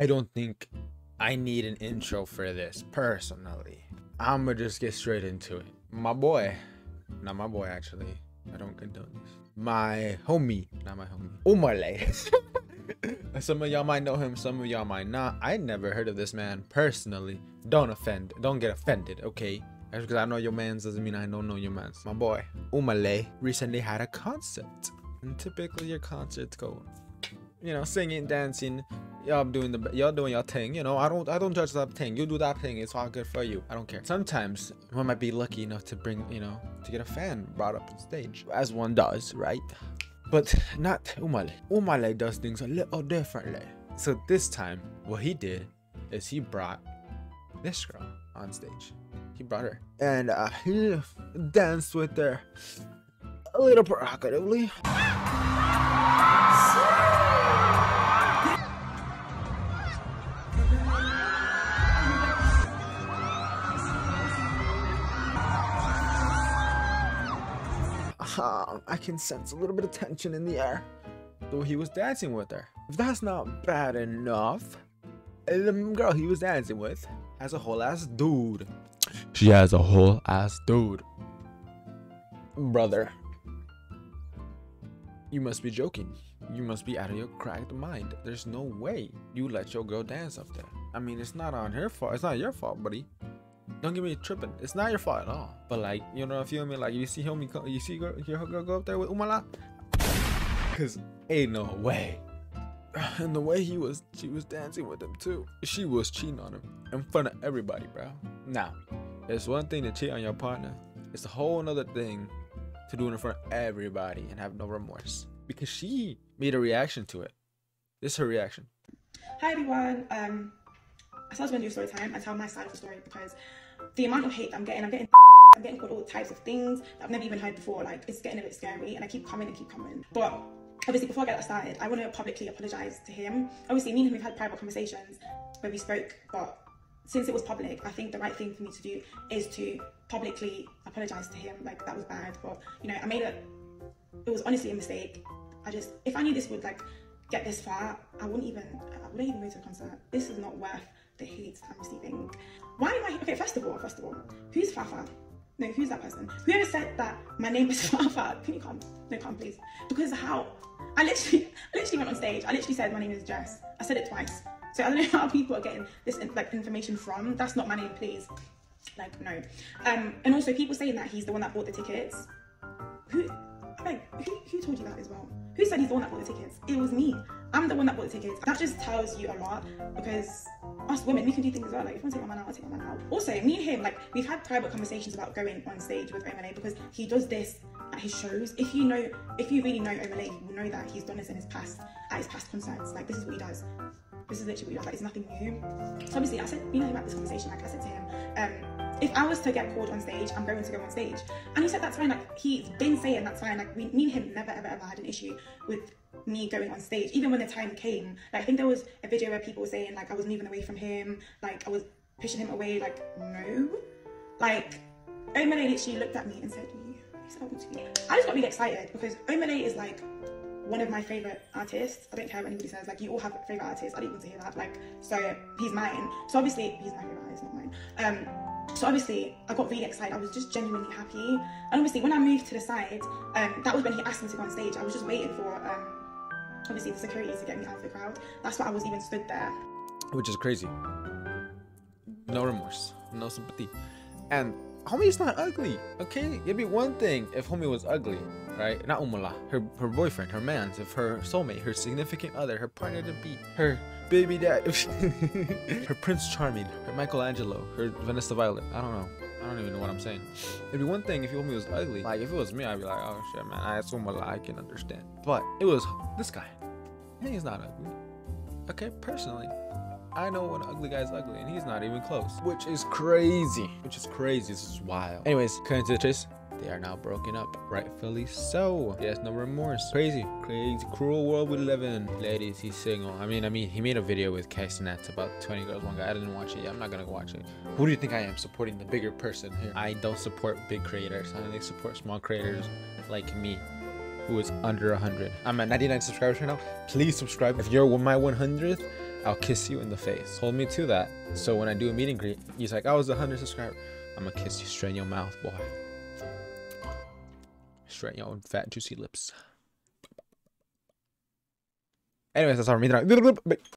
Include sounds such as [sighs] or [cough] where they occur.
I don't think I need an intro for this personally. I'ma just get straight into it. My boy, not my boy actually. I don't condone this. My homie, not my homie. Umale. [laughs] some of y'all might know him, some of y'all might not. I never heard of this man personally. Don't offend, don't get offended, okay? Because I know your mans doesn't mean I don't know your mans. My boy, Umale, recently had a concert. And typically your concerts go, you know, singing, dancing, y'all doing the y'all doing your thing. You know, I don't I don't judge that thing. You do that thing. It's all good for you. I don't care. Sometimes one might be lucky enough to bring you know to get a fan brought up on stage, as one does, right? But not Umale. Umale does things a little differently. So this time, what he did is he brought this girl on stage. He brought her and uh, he danced with her a little provocatively. Uh, I can sense a little bit of tension in the air. Though he was dancing with her. If that's not bad enough, the girl he was dancing with has a whole ass dude. She has a whole ass dude. Brother, you must be joking. You must be out of your cracked mind. There's no way you let your girl dance up there. I mean, it's not on her fault. It's not your fault, buddy. Don't get me tripping. It's not your fault at all. But like, you know, what I feel me? Like, you see homie, you see girl, your girl go up there with Umala? Cause ain't no way. [sighs] And the way he was, she was dancing with him too. She was cheating on him in front of everybody, bro. Now, it's one thing to cheat on your partner. It's a whole another thing to do it in front of everybody and have no remorse. Because she made a reaction to it. This is her reaction. Hi everyone. Um, I started to do story time I tell my side of the story because the amount of hate I'm getting, I'm getting [laughs] I'm getting called all types of things that I've never even heard before. Like it's getting a bit scary and I keep coming and keep coming. But obviously before I get that started, I want to publicly apologise to him. Obviously me and him we've had private conversations where we spoke, but since it was public, I think the right thing for me to do is to publicly apologise to him. Like that was bad, but you know, I made it it was honestly a mistake. I just if I knew this would like get this far, I wouldn't even I wouldn't even go to the concert. This is not worth the hate I'm receiving. Why am I okay? First of all, first of all, who's Fafa? No, who's that person? Whoever said that my name is [laughs] Fafa? Can you come? No, come please. Because how? I literally, I literally went on stage. I literally said my name is Jess. I said it twice. So I don't know [laughs] how people are getting this like information from. That's not my name, please. Like no. Um, and also people saying that he's the one that bought the tickets. Who? Like who? Who told you that as well? Who said he's the one that bought the tickets? It was me. I'm the one that bought the tickets. That just tells you a lot because us women, we can do things as well. Like if I want to take my man out, I'll take my man out. Also, me and him, like we've had private conversations about going on stage with Omah Lay because he does this at his shows. If you know, if you really know Omah Lay, you will know that he's done this in his past, at his past concerts. Like this is what he does. This is literally what he does. Like it's nothing new. So obviously, I said, you know, about this conversation. Like I said to him, um, if I was to get called on stage, I'm going to go on stage. And he said that's fine. Like he's been saying that's fine. Like we, me and him never ever ever had an issue with me going on stage, even when the time came. Like I think there was a video where people were saying like I was moving away from him, like I was pushing him away. Like no, like Omah Lay literally looked at me and said, "You, to me." I just got really excited because Omah Lay is like one of my favorite artists. I don't care what anybody says. Like you all have favorite artists. I didn't want to hear that. Like so, he's mine. So obviously he's my favorite artist, not mine. Um, so obviously I got really excited. I was just genuinely happy. And obviously when I moved to the side, um, that was when he asked me to go on stage. I was just waiting for um, obviously the security to get me out of the crowd. That's why I was even stood there. Which is crazy. No remorse, no sympathy. And homie's not ugly, okay? It'd be one thing if homie was ugly, right? Not Umala, her her boyfriend, her man, if her soulmate, her significant other, her partner to be, her baby dad, [laughs] her Prince Charming, her Michelangelo, her Vanessa Violet. I don't know. I don't even know what I'm saying. It'd be one thing if homie was ugly. Like if it was me, I'd be like, oh shit, man, I assume I can understand. But it was this guy. He's not ugly. Okay, personally, I know when ugly guy's ugly, and he's not even close. Which is crazy. Which is crazy. This is wild. Anyways, cutting to the chase. They are now broken up, rightfully so. He has no remorse. Crazy, crazy, cruel world we live in. Ladies, he's single. I mean, I mean, he made a video with Casey about 20 girls, one guy. I didn't watch it yet. I'm not gonna go watch it. Who do you think I am supporting the bigger person here? I don't support big creators. I only support small creators like me who is under 100. I'm at 99 subscribers right now. Please subscribe. If you're my 100th, I'll kiss you in the face. Hold me to that. So when I do a meet and greet, he's like, I was 100 subscribers. I'm gonna kiss you straight in your mouth, boy. Straighten your own fat, juicy lips. Anyways, that's all for me tonight.